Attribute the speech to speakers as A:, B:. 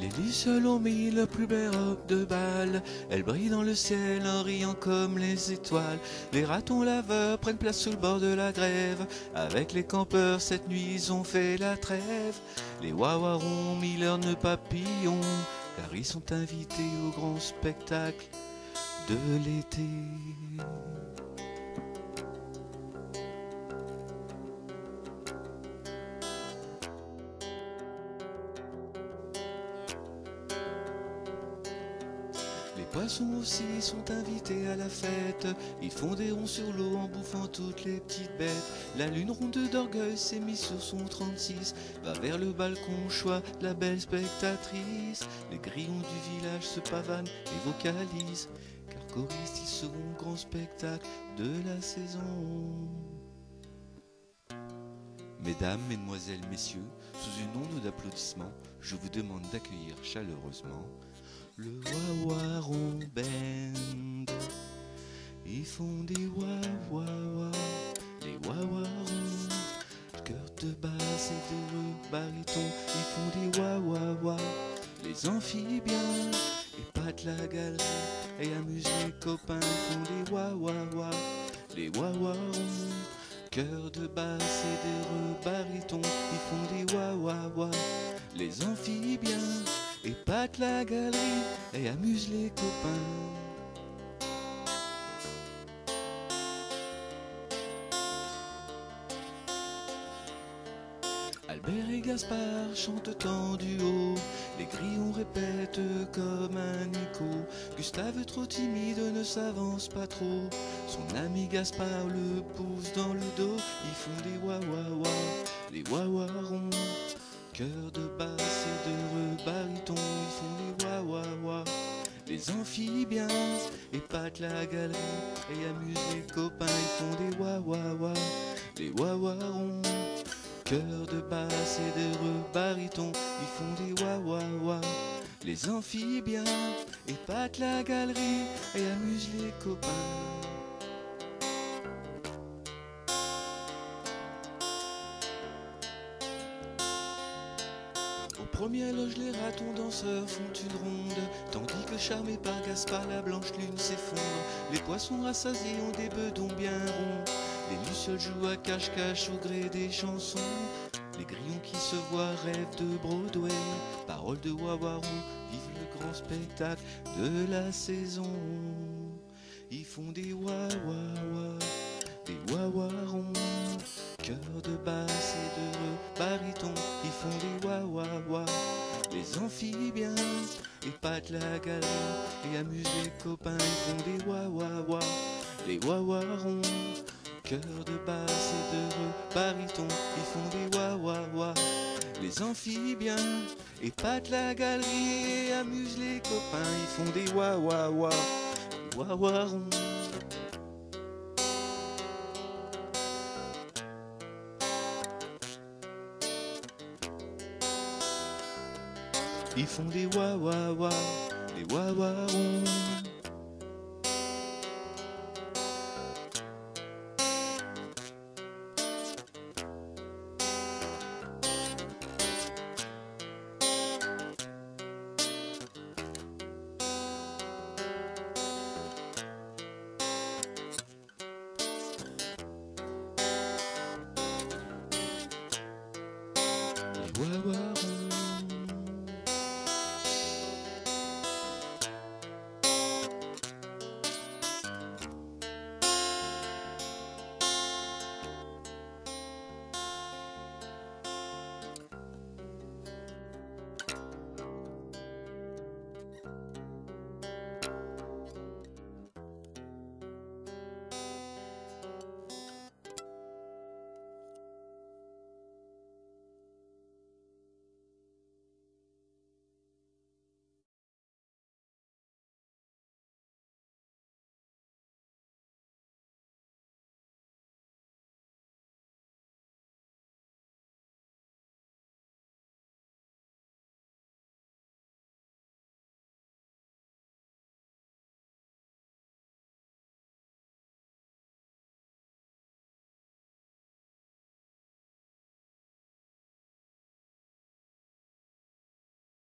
A: Les lucioles ont mis leur plus belle robe de bal. Elles brillent dans le ciel en riant comme les étoiles. Les ratons laveurs prennent place sous le bord de la grève. Avec les campeurs, cette nuit, ils ont fait la trêve. Les wawas ont mis leurs nœuds papillons. Car ils sont invités au grand spectacle de l'été. Poissons aussi sont invités à la fête. Ils font des ronds sur l'eau en bouffant toutes les petites bêtes. La lune ronde d'orgueil s'est mise sur son 36. Va vers le balcon, choix la belle spectatrice. Les grillons du village se pavanent et vocalisent. Car choristes, ils seront grand spectacle de la saison. Mesdames, Mesdemoiselles, Messieurs, sous une onde d'applaudissements, je vous demande d'accueillir chaleureusement le Wawaron Band. Ils font des wawawa, les wawarons, cœur de basse et de baryton. Ils font des wawawa, les amphibiens, épatent la galerie et amusent les copains. Font des wawawa, les wawarons. Cœur de basse et de baryton, ils font des wawawa. Les amphibiens épatent la galerie et amusent les copains. Albert et Gaspard chantent en duo, les grillons répètent comme un écho. Gustave trop timide ne s'avance pas trop, son ami Gaspard le pousse dans le dos. Ils font des wawawa, les wawarons, cœur de basse et de baryton. Ils font des wawawa, les amphibiens épatent la galerie et amusent les copains. Ils font des wawawa, les wawarons. Cœur de basse et de baryton, ils font des wawawa. Les amphibiens épatent la galerie et amusent les copains. Premier loge, les ratons danseurs font une ronde, tandis que charmés par Gaspard, la blanche lune s'effondre. Les poissons rassasiés ont des bedons bien ronds. Les lucioles jouent à cache-cache au gré des chansons. Les grillons qui se voient rêvent de Broadway. Paroles de Wawaron vivent le grand spectacle de la saison. Ils font des wawawa, des wawarons. Cœur de basse et de baryton, ils font des wawawa. Les amphibiens épatent la galerie et amusent les copains. Ils font des wawawa, les wawarons. Cœur de basse et de baryton, ils font des wawawa. Les amphibiens épatent la galerie et amusent les copains. Ils font des wawawa, wawarons. Ils font des wawawa, les wawarons.